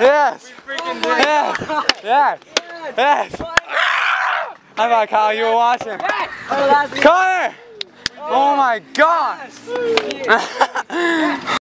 yes. Yes. Yes. Yes. I thought Kyle you were watching. Connor! Oh my god!